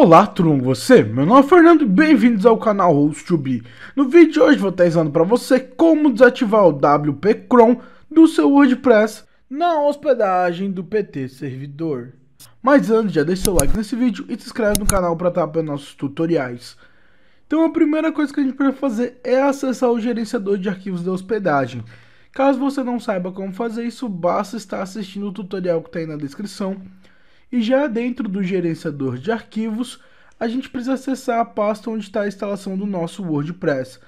Olá, com você? Meu nome é Fernando e bem-vindos ao canal Host2Be. No vídeo de hoje vou estar ensinando para você como desativar o WP Chrome do seu WordPress na hospedagem do PT servidor. Mas antes, já deixa seu like nesse vídeo e se inscreve no canal para estar vendo nossos tutoriais. Então a primeira coisa que a gente precisa fazer é acessar o gerenciador de arquivos da hospedagem. Caso você não saiba como fazer isso, basta estar assistindo o tutorial que está aí na descrição e já dentro do gerenciador de arquivos, a gente precisa acessar a pasta onde está a instalação do nosso WordPress.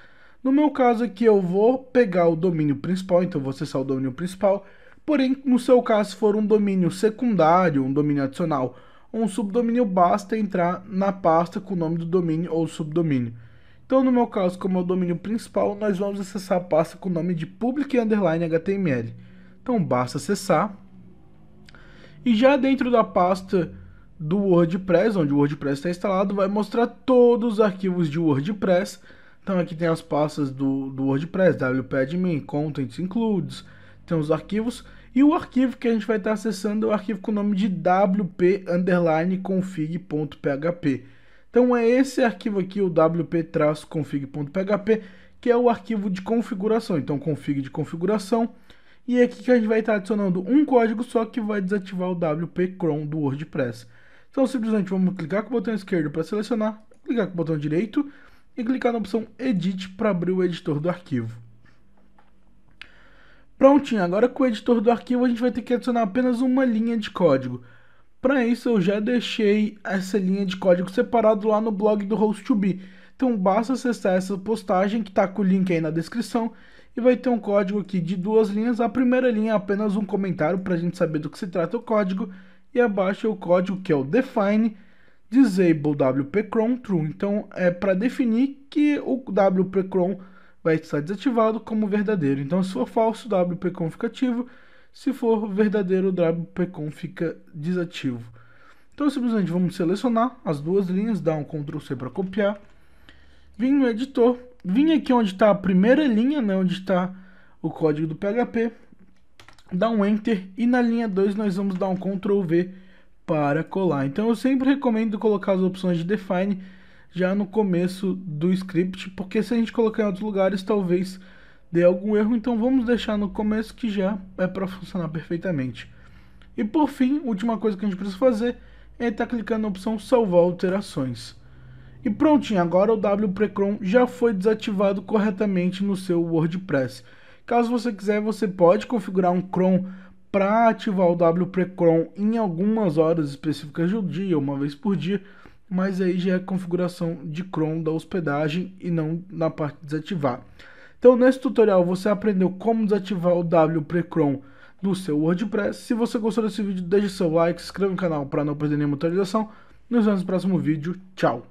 No meu caso aqui eu vou pegar o domínio principal, então vou acessar o domínio principal, porém no seu caso se for um domínio secundário, um domínio adicional ou um subdomínio, basta entrar na pasta com o nome do domínio ou subdomínio. Então no meu caso, como é o domínio principal, nós vamos acessar a pasta com o nome de public underline HTML. Então basta acessar e já dentro da pasta do WordPress, onde o WordPress está instalado, vai mostrar todos os arquivos de WordPress. Então aqui tem as pastas do, do WordPress, wp-admin, contents includes, tem os arquivos. E o arquivo que a gente vai estar acessando é o arquivo com o nome de wp-config.php. Então é esse arquivo aqui, o wp-config.php, que é o arquivo de configuração. Então config de configuração e é aqui que a gente vai estar adicionando um código só que vai desativar o WP Chrome do WordPress. Então simplesmente vamos clicar com o botão esquerdo para selecionar, clicar com o botão direito e clicar na opção Edit para abrir o editor do arquivo. Prontinho, agora com o editor do arquivo a gente vai ter que adicionar apenas uma linha de código. Para isso eu já deixei essa linha de código separado lá no blog do Host2Be. Então basta acessar essa postagem que está com o link aí na descrição e vai ter um código aqui de duas linhas. A primeira linha é apenas um comentário para a gente saber do que se trata o código e abaixo é o código que é o define disable wp cron true. Então é para definir que o wp cron vai estar desativado como verdadeiro. Então se for falso, o wp cron fica ativo. Se for verdadeiro, o wp cron fica desativo. Então simplesmente vamos selecionar as duas linhas, dar um Ctrl C para copiar. Vim no editor, vim aqui onde está a primeira linha, né, onde está o código do PHP, dar um Enter e na linha 2 nós vamos dar um Ctrl V para colar. Então eu sempre recomendo colocar as opções de define já no começo do script, porque se a gente colocar em outros lugares talvez dê algum erro, então vamos deixar no começo que já é para funcionar perfeitamente. E por fim, última coisa que a gente precisa fazer é estar tá clicando na opção salvar alterações. E prontinho, agora o WPCron já foi desativado corretamente no seu WordPress. Caso você quiser, você pode configurar um cron para ativar o WPCron em algumas horas específicas do dia, uma vez por dia, mas aí já é configuração de cron da hospedagem e não na parte de desativar. Então nesse tutorial você aprendeu como desativar o WPCron do seu WordPress. Se você gostou desse vídeo, deixe seu like, se inscreva no canal para não perder nenhuma atualização. Nos vemos no próximo vídeo. Tchau!